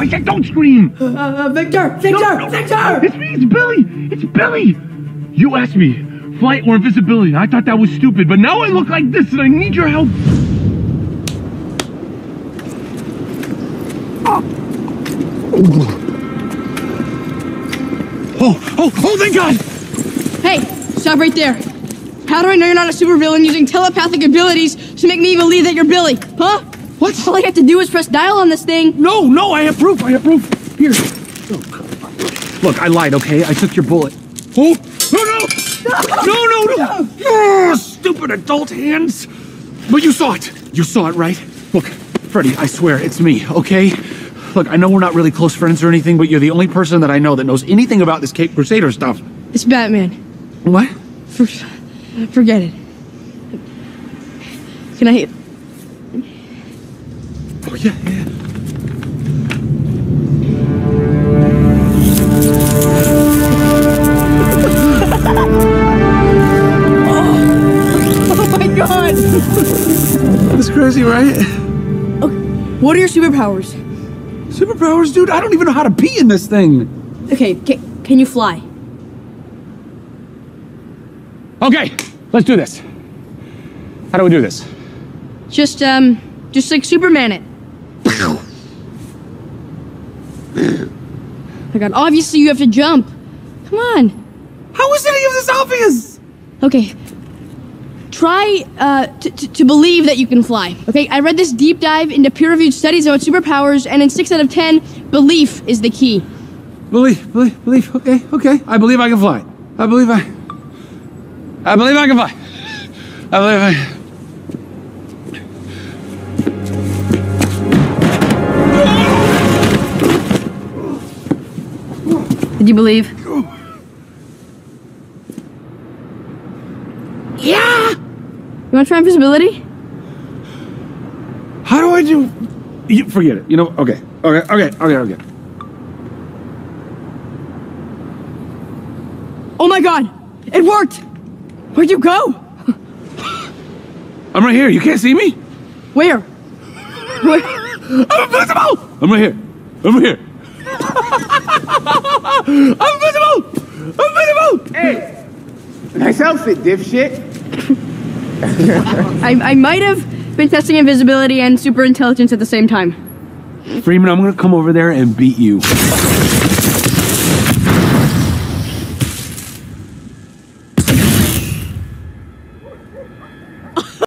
I said don't scream. Uh, Victor! Victor! No, no. Victor! It's me. It's Billy. It's Billy. You asked me flight or invisibility. I thought that was stupid, but now I look like this, and I need your help. Oh, oh, oh, thank God! Hey, stop right there. How do I know you're not a supervillain using telepathic abilities to make me believe that you're Billy? Huh? What? All I have to do is press dial on this thing. No, no, I have proof. I have proof. Here. Oh, Look, I lied, okay? I took your bullet. Oh, no, no! No, no, no! Oh, stupid adult hands! But you saw it. You saw it, right? Look, Freddy, I swear, it's me, okay? Look, I know we're not really close friends or anything, but you're the only person that I know that knows anything about this Cape Crusader stuff. It's Batman. What? For, forget it. Can I? Oh, yeah, yeah. Oh my god! That's crazy, right? Okay. What are your superpowers? Superpowers, dude, I don't even know how to pee in this thing. Okay, can, can you fly? Okay, let's do this. How do we do this? Just um, just like Superman it. My god, obviously you have to jump. Come on. How is any of this obvious? Okay. Try uh, t- t- to believe that you can fly. Okay, I read this deep dive into peer reviewed studies about superpowers, and in 6 out of 10, belief is the key. Believe, believe, believe. Okay, okay. I believe I can fly. I believe I. I believe I can fly. I believe I. Did you believe? Yeah. You want to try invisibility? How do I do? You forget it. You know. Okay. Okay. Okay. Okay. Okay. Oh my god! It worked! Where'd you go? I'm right here. You can't see me. Where? Where? I'm invisible. I'm right here. I'm right here. I'm invisible. I'm invisible. Hey! Nice outfit, dipshit. I, I might have been testing invisibility and super intelligence at the same time. Freeman, I'm gonna come over there and beat you.